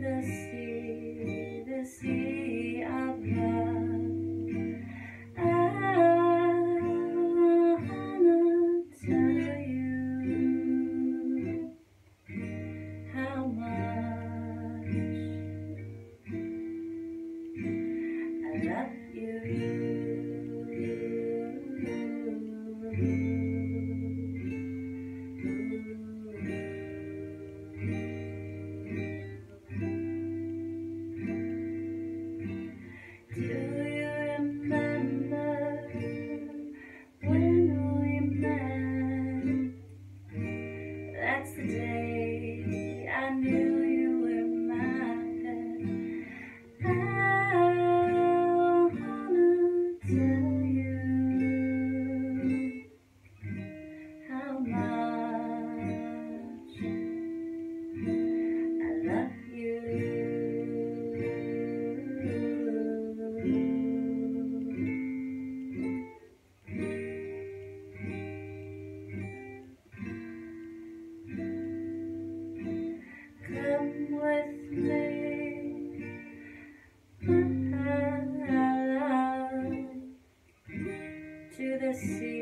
the sea, the sea of love. I wanna tell you how much I love you. day I knew. see.